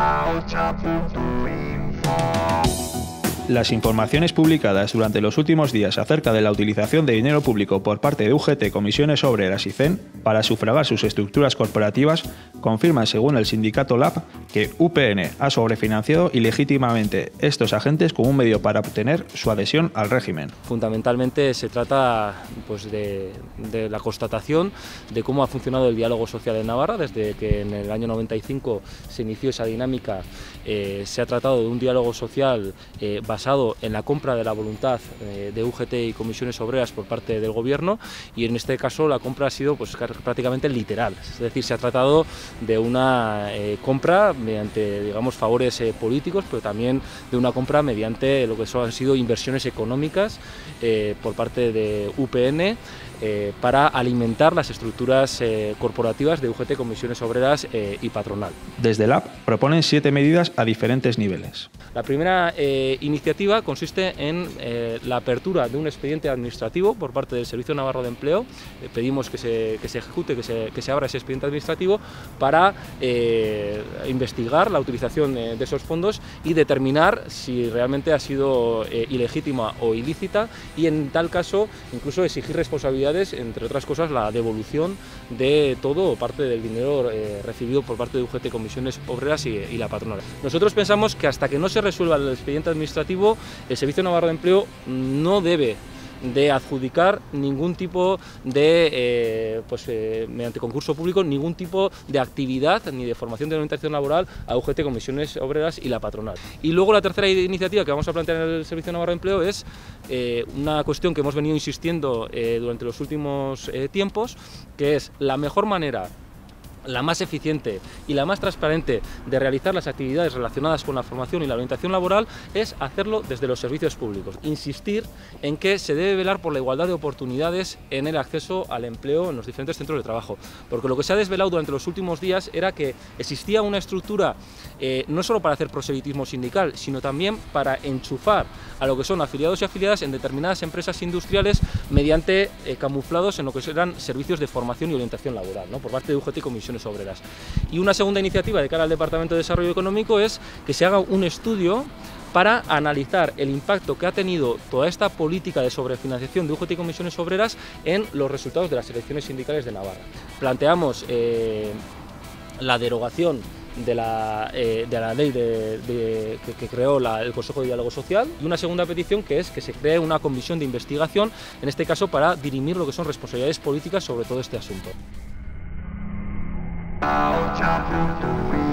I'll chop you. Las informaciones publicadas durante los últimos días acerca de la utilización de dinero público por parte de UGT, Comisiones Obreras y CEN para sufragar sus estructuras corporativas confirman, según el sindicato LAB, que UPN ha sobrefinanciado ilegítimamente estos agentes como un medio para obtener su adhesión al régimen. Fundamentalmente se trata pues, de, de la constatación de cómo ha funcionado el diálogo social en Navarra desde que en el año 95 se inició esa dinámica. Eh, se ha tratado de un diálogo social eh, basado en la compra de la voluntad eh, de UGT y comisiones obreras por parte del gobierno y en este caso la compra ha sido pues, prácticamente literal, es decir, se ha tratado de una eh, compra mediante digamos favores eh, políticos, pero también de una compra mediante lo que son, han sido inversiones económicas por parte de UPN eh, para alimentar las estructuras eh, corporativas de UGT, comisiones obreras eh, y patronal. Desde LAB proponen siete medidas a diferentes niveles. La primera iniciativa consiste en la apertura de un expediente administrativo por parte del Servicio Navarro de Empleo. Pedimos que se, que se ejecute, que se, que se abra ese expediente administrativo para investigar la utilización de esos fondos y determinar si realmente ha sido ilegítima o ilícita y en tal caso incluso exigir entre otras cosas la devolución de todo o parte del dinero eh, recibido por parte de UGT Comisiones Obreras y, y la patronal. Nosotros pensamos que hasta que no se resuelva el expediente administrativo, el Servicio Navarro de Empleo no debe de adjudicar ningún tipo de, eh, pues eh, mediante concurso público, ningún tipo de actividad ni de formación de orientación laboral a UGT, comisiones obreras y la patronal. Y luego la tercera iniciativa que vamos a plantear en el Servicio Navarro de Empleo es eh, una cuestión que hemos venido insistiendo durante los últimos tiempos, que es la mejor manera la más eficiente y la más transparente de realizar las actividades relacionadas con la formación y la orientación laboral es hacerlo desde los servicios públicos. Insistir en que se debe velar por la igualdad de oportunidades en el acceso al empleo en los diferentes centros de trabajo. Porque lo que se ha desvelado durante los últimos días era que existía una estructura eh, no solo para hacer proselitismo sindical, sino también para enchufar a lo que son afiliados y afiliadas en determinadas empresas industriales mediante eh, camuflados en lo que serán servicios de formación y orientación laboral, por parte de UGT y comisiones obreras. Y una segunda iniciativa de cara al Departamento de Desarrollo Económico es que se haga un estudio para analizar el impacto que ha tenido toda esta política de sobrefinanciación de UGT y comisiones obreras en los resultados de las elecciones sindicales de Navarra. Planteamos eh, la derogación de la, eh, de la ley de, que, creó el Consejo de Diálogo Social y una segunda petición que es que se cree una comisión de investigación, en este caso para dirimir lo que son responsabilidades políticas sobre todo este asunto. cha cha